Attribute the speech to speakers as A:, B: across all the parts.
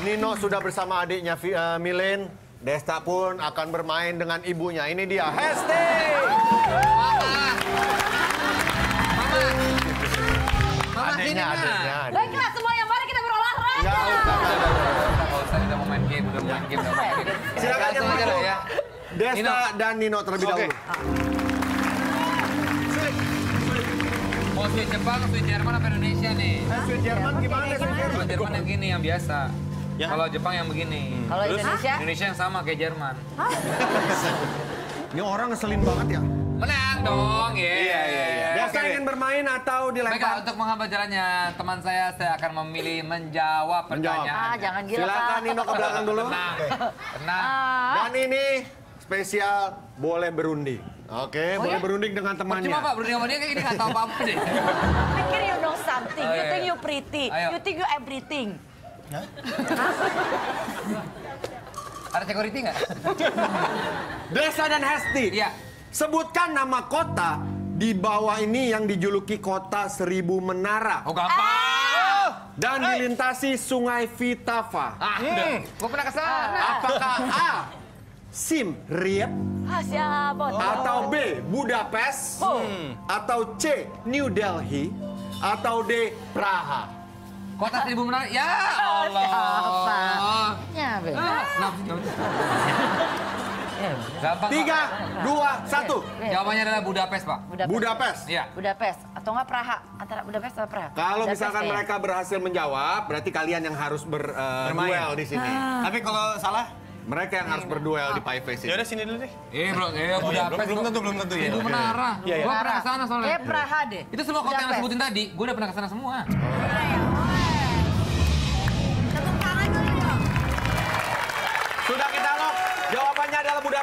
A: Nino sudah bersama adiknya Vi- eh, Milen. Desta pun akan bermain dengan ibunya. Ini dia, Hesti.
B: Mama sini,
A: Adiknya, adiknya.
C: Baiklah semuanya, mari kita berolahraga.
A: Nggak usah, usah, usah.
B: Kalau saya udah mau main game, udah main game.
A: Silakan yang
B: aja ya.
A: Desta
B: Nino.
A: dan Nino terlebih
B: Oke.
A: dahulu.
B: Mau sweet Jepang, sweet Jerman apa Indonesia nih?
A: Sweet Jerman gimana? Jerman?
B: Jerman yang gini, yang biasa. Kalau Jepang yang begini.
C: Kalau Indonesia,
B: Indonesia yang sama kayak Jerman.
A: Ini orang ngeselin banget ya.
B: Menang dong, ya. Iya, iya, iya.
A: Desta ingin bermain atau
B: Baiklah,
A: dilempar?
B: untuk menghambat jalannya teman saya, saya akan memilih menjawab
A: Menjawab.
B: pertanyaan.
C: ah jangan gila
A: Silakan. Nino ke belakang dulu.
B: Tenang, tenang.
C: Ah,
A: Dan ini spesial boleh berunding. Oke,
C: Oh,
A: boleh
C: ya?
A: berunding dengan temannya.
B: Cuma Pak, berdua sama dia kayak gini nggak tahu apa-apa deh.
C: pikir you know something,
B: Oh,
C: you
B: iya,
C: think
B: iya.
C: you pretty,
B: Ayo.
C: you think you everything.
B: Ada security nggak?
A: Desa dan Hesti.
B: Iya.
A: Sebutkan nama kota di bawah ini yang dijuluki kota seribu menara.
B: Oh gampang.
A: Dan dilintasi sungai Vitava.
B: Ah, udah. Gua pernah ke sana.
A: Apakah A. Sim Reap
C: Ah, siapa?
A: atau B. Budapest
C: Oh.
A: atau C. New Delhi atau D. Praha.
B: Kota Seribu Menara. Ya Allah.
C: siapa? Ya, Be.
B: Ah, sih jawabnya? Gampang.
A: Tiga, dua, satu.
B: Jawabannya adalah Budapest, Pak.
C: Budapest.
A: Budapest.
B: Iya.
C: Budapest atau enggak Praha? Antara Budapest atau Praha?
A: Kalau
C: Budapest
A: misalkan
C: kayaknya.
A: mereka berhasil menjawab, berarti kalian yang harus berduel di sini.
D: Tapi kalau salah,
A: Mereka yang harus berduel di Pie Face
D: ya
A: ini.
D: udah sini dulu deh.
B: Eh, bro, eh
D: Oh, iya,
B: Budapest.
D: belum
B: bro.
D: tentu, belum tentu ya.
B: Seribu
D: Oke.
B: Menara.
D: Iya, iya.
B: Gua pernah ke sana soalnya.
C: Kayak Praha deh.
B: Itu semua kota yang sebutin tadi, gue udah pernah
A: ke sana semua.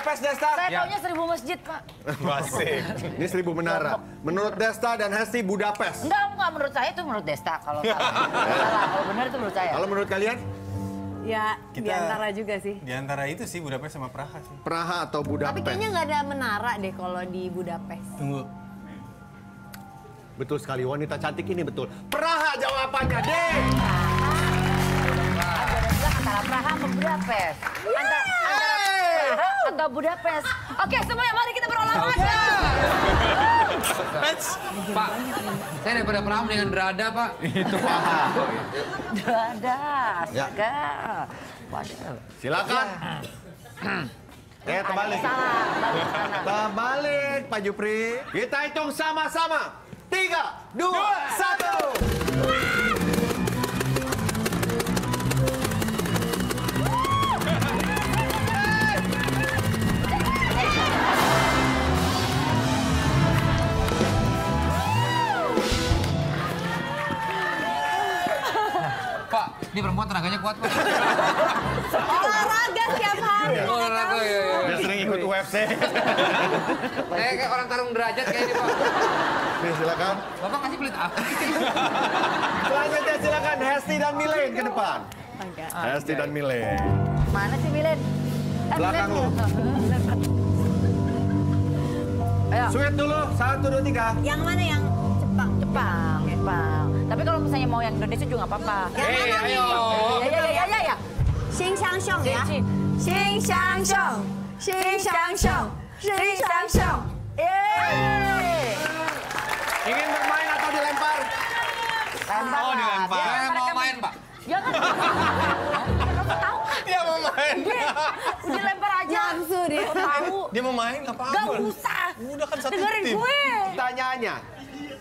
A: Budapest, Desta.
C: Saya
B: Ya.
C: taunya seribu masjid, Pak.
D: Masih.
A: Ini seribu menara. Menurut Desta dan Hesti, Budapest.
C: Enggak, enggak menurut saya itu menurut Desta kalau salah. salah, kalau benar itu menurut saya.
A: Kalau menurut kalian,
E: Ya,
D: Kita-
E: di antara juga sih.
D: Di antara itu sih Budapest sama Praha sih.
A: Praha atau
E: Tapi
A: Budapest?
E: kayaknya nggak ada menara deh kalau di Budapest.
D: Tunggu.
A: Betul sekali, wanita cantik ini betul. Praha jawabannya, D.
C: Ada bilang antara Praha sama Budapest. Antara, Praha atau Budapest. Oke, semuanya mari kita berolahraga.
B: Pak, saya daripada pernah dengan berada, Pak.
A: Itu Praha.
C: Ada,
A: Ya.
C: astaga. Waduh.
A: Silakan. Eh, terbalik.
C: Salah.
A: Terbalik, Pak Jupri. Kita hitung sama-sama. Tiga, dua, satu.
B: Pak, ini perempuan tenaganya kuat, Pak.
E: Olahraga setiap hari.
B: Oh, olahraga, ya, ya.
D: Dia sering ikut UFC.
B: Kayak kayak orang tarung derajat kayak ini, Pak.
A: Nih, silakan.
B: Bapak kasih pelit apa?
A: Selanjutnya silakan Hesti dan Milen ke depan. Hesti dan Milen.
C: Mana sih Milen? Eh,
A: Belakang lu.
C: Ayo,
A: Sweet dulu, satu, dua, tiga.
E: Yang mana yang Jepang?
C: Jepang, Jepang. Tapi kalau misalnya mau yang Indonesia juga nggak apa-apa.
E: Yang mana
B: ayo.
E: nih?
C: Ya, ya, ya, ya, ya.
E: Xing Xiang Xiong ya.
C: Xing-
E: Xiang Xiong. Xing Xiang Xiong. Xing Xiang Xiong.
C: Yeay.
A: Ingin bermain atau dilempar?
C: Lempar
D: Oh, dilempar.
B: Saya mau
C: mereka-
B: main, Pak.
C: Kamu tahu?
D: Dia mau main.
C: Dilempar aja.
E: Nafsu dia.
C: Tahu?
D: Dia mau main nggak apa-apa.
C: Gak usah.
D: Udah kan satu
C: Dengerin
D: tim.
C: gue.
A: Pertanyaannya,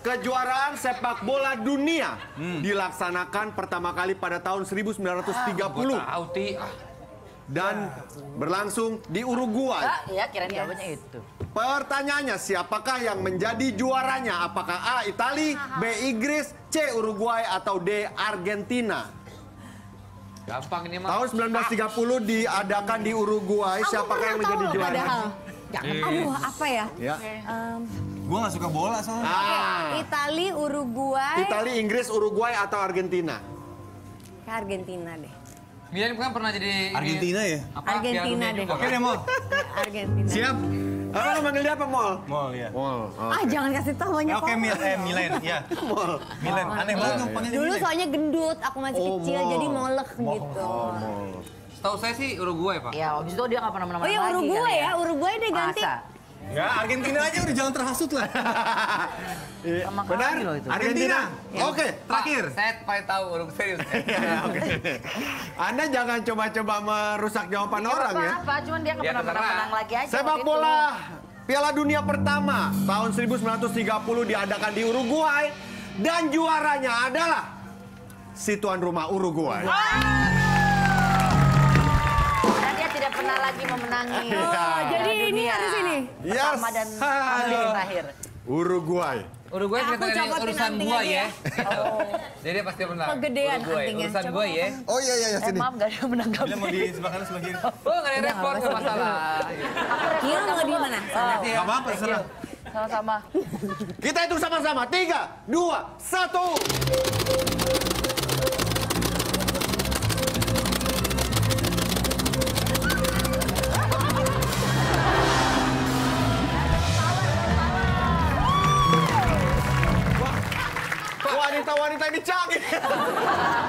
A: kejuaraan sepak bola dunia
D: Hmm.
A: dilaksanakan pertama kali pada tahun 1930
B: Tahu, Ti. Ah,
A: dan berlangsung di Uruguay.
C: Ah, iya kirain jawabannya itu.
A: Pertanyaannya, siapakah yang menjadi juaranya? Apakah A. Itali, B. Inggris, C. Uruguay, atau D. Argentina?
B: gampang ini, Mak.
A: Tahun 1930 diadakan di Uruguay. Siapakah yang menjadi
E: tahu loh
A: juara?
C: Jangan.
E: Aduh, apa ya?
A: Ya.
E: Em,
D: Gue nggak suka bola soalnya.
A: Ah.
E: Itali, Uruguay,
A: Itali, Inggris, Uruguay, atau Argentina?
E: ke Argentina deh.
B: Milan kan pernah jadi ini-
D: Argentina ya?
B: Apa?
E: Argentina deh.
D: Oke deh, Mo.
E: Argentina.
D: Siap.
A: Apa lo manggil dia apa, Mol?
D: Mall ya.
A: Mol.
E: Ah jangan kasih tahu banyak
D: Oke,
E: kok.
D: Mil, eh, Milen, ya. Milen, aneh banget
E: Dulu soalnya gendut, aku masih
A: Oh,
E: kecil
A: Mol.
E: jadi molek gitu.
B: Setahu saya sih Uruguay, Pak.
C: Ya, abis itu dia nggak pernah menang
E: Oh iya
C: lagi
E: Uruguay
C: kali
E: ya, Uruguay deh ganti.
C: Masa?
D: Ya, Argentina aja udah jangan terhasut lah.
C: Sama
A: Benar?
C: loh itu.
A: Argentina. Oke.
B: Terakhir. Saya paling tahu Uruguay serius.
A: Ya, oke. Anda jangan coba-coba merusak jawaban
C: Iya,
A: orang ya.
C: apa-apa, cuman dia nggak
B: Ya,
C: pernah menang-menang lagi aja.
A: Sepak bola Piala Dunia pertama tahun 1930 diadakan di Uruguay dan juaranya adalah si tuan rumah Uruguay.
C: Tidak pernah lagi memenangi.
A: Oh,
C: Piala
E: jadi ini
C: Dunia.
E: harus ini?
C: Pertama dan
A: Yes.
C: terakhir.
A: Uruguay.
B: Uruguay
E: Aku
B: kita ini urusan gua
E: aja
B: ya.
E: ya.
B: Gitu. Jadi dia pasti menang.
E: Kegedean
B: Uruguay,
E: antingnya.
B: Urusan
E: Coba
B: gua ya.
A: Oh iya iya iya
C: Eh,
A: sini.
C: maaf gak ada yang menanggapi.
D: Bila mau di sebelah kanan sebelah kiri.
B: Oh, nggak ada respon, nggak masalah.
E: Iya mau di mana?
C: Oh,
D: Gak apa-apa, terserah.
C: sama-sama.
A: Kita hitung sama-sama. Tiga, dua, satu. 在你家里哈哈